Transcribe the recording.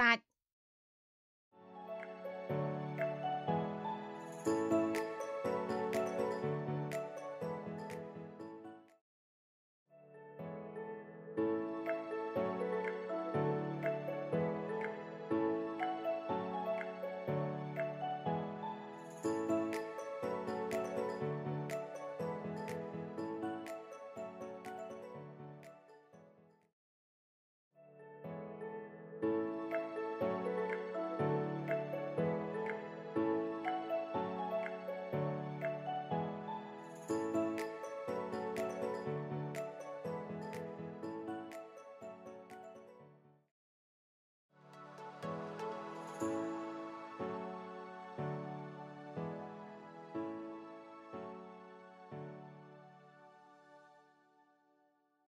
that